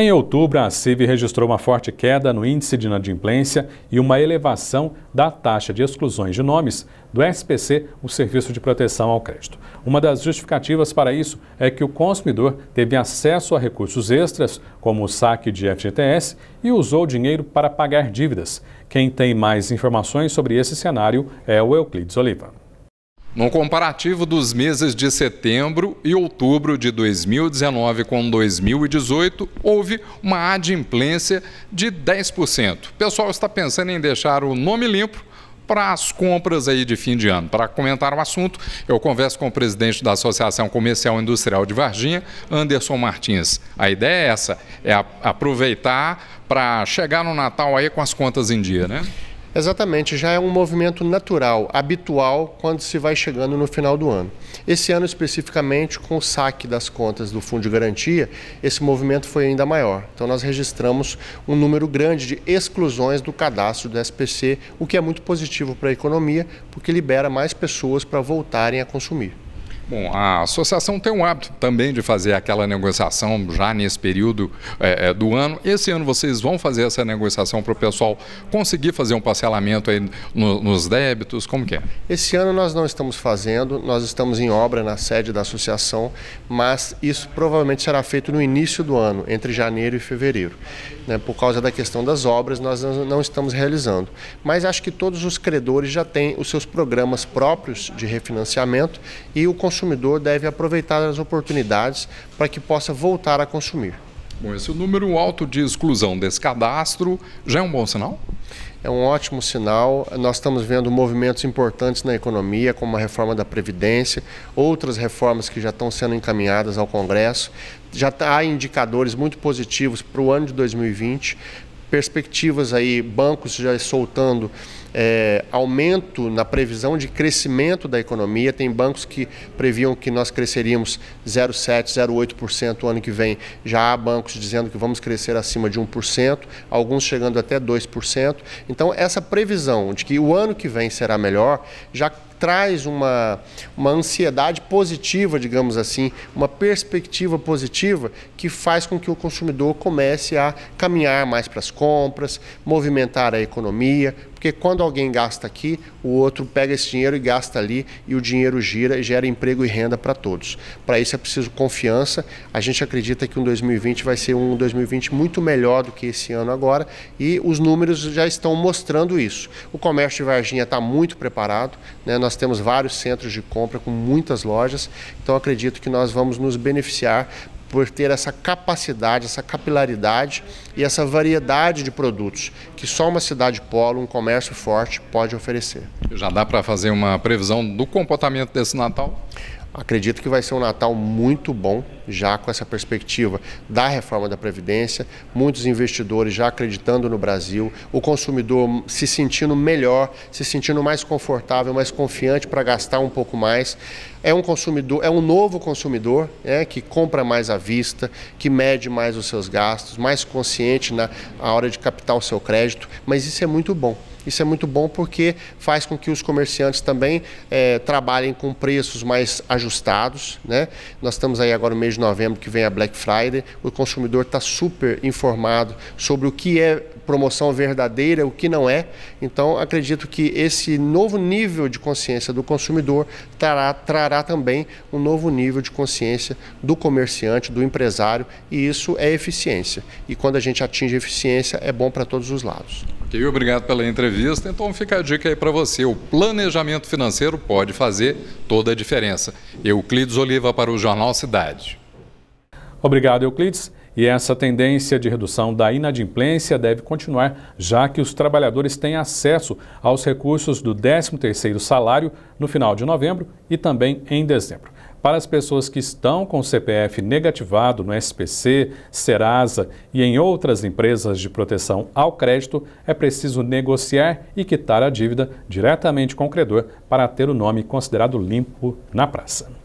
Em outubro, a CIV registrou uma forte queda no índice de inadimplência e uma elevação da taxa de exclusões de nomes do SPC, o Serviço de Proteção ao Crédito. Uma das justificativas para isso é que o consumidor teve acesso a recursos extras, como o saque de FGTS, e usou o dinheiro para pagar dívidas. Quem tem mais informações sobre esse cenário é o Euclides Oliva. No comparativo dos meses de setembro e outubro de 2019 com 2018, houve uma adimplência de 10%. O pessoal está pensando em deixar o nome limpo para as compras aí de fim de ano. Para comentar o assunto, eu converso com o presidente da Associação Comercial Industrial de Varginha, Anderson Martins. A ideia é essa, é aproveitar para chegar no Natal aí com as contas em dia, né? Exatamente, já é um movimento natural, habitual, quando se vai chegando no final do ano. Esse ano, especificamente, com o saque das contas do Fundo de Garantia, esse movimento foi ainda maior. Então, nós registramos um número grande de exclusões do cadastro do SPC, o que é muito positivo para a economia, porque libera mais pessoas para voltarem a consumir. Bom, a associação tem um hábito também de fazer aquela negociação já nesse período é, é do ano. Esse ano vocês vão fazer essa negociação para o pessoal conseguir fazer um parcelamento aí no, nos débitos? Como que é? Esse ano nós não estamos fazendo, nós estamos em obra na sede da associação, mas isso provavelmente será feito no início do ano, entre janeiro e fevereiro. Né? Por causa da questão das obras, nós não estamos realizando. Mas acho que todos os credores já têm os seus programas próprios de refinanciamento e o consumidor consumidor deve aproveitar as oportunidades para que possa voltar a consumir. Bom, esse número alto de exclusão desse cadastro já é um bom sinal? É um ótimo sinal. Nós estamos vendo movimentos importantes na economia, como a reforma da Previdência, outras reformas que já estão sendo encaminhadas ao Congresso. Já há indicadores muito positivos para o ano de 2020, perspectivas aí, bancos já soltando é, aumento na previsão de crescimento da economia. Tem bancos que previam que nós cresceríamos 0,7%, 0,8% o ano que vem. Já há bancos dizendo que vamos crescer acima de 1%, alguns chegando até 2%. Então, essa previsão de que o ano que vem será melhor já traz uma, uma ansiedade positiva, digamos assim, uma perspectiva positiva que faz com que o consumidor comece a caminhar mais para as compras, movimentar a economia, porque quando alguém gasta aqui, o outro pega esse dinheiro e gasta ali, e o dinheiro gira e gera emprego e renda para todos. Para isso é preciso confiança. A gente acredita que um 2020 vai ser um 2020 muito melhor do que esse ano agora, e os números já estão mostrando isso. O comércio de Varginha está muito preparado, né? nós temos vários centros de compra com muitas lojas, então acredito que nós vamos nos beneficiar por ter essa capacidade, essa capilaridade e essa variedade de produtos que só uma cidade polo, um comércio forte pode oferecer. Já dá para fazer uma previsão do comportamento desse Natal? Acredito que vai ser um Natal muito bom, já com essa perspectiva da reforma da Previdência, muitos investidores já acreditando no Brasil, o consumidor se sentindo melhor, se sentindo mais confortável, mais confiante para gastar um pouco mais. É um consumidor, é um novo consumidor né, que compra mais à vista, que mede mais os seus gastos, mais consciente na hora de captar o seu crédito, mas isso é muito bom. Isso é muito bom porque faz com que os comerciantes também é, trabalhem com preços mais ajustados. Né? Nós estamos aí agora no mês de novembro que vem a Black Friday, o consumidor está super informado sobre o que é promoção verdadeira, o que não é. Então, acredito que esse novo nível de consciência do consumidor trará, trará também um novo nível de consciência do comerciante, do empresário, e isso é eficiência. E quando a gente atinge eficiência, é bom para todos os lados. Ok, obrigado pela entrevista. Então fica a dica aí para você. O planejamento financeiro pode fazer toda a diferença. Euclides Oliva para o Jornal Cidade. Obrigado, Euclides. E essa tendência de redução da inadimplência deve continuar, já que os trabalhadores têm acesso aos recursos do 13º salário no final de novembro e também em dezembro. Para as pessoas que estão com CPF negativado no SPC, Serasa e em outras empresas de proteção ao crédito, é preciso negociar e quitar a dívida diretamente com o credor para ter o nome considerado limpo na praça.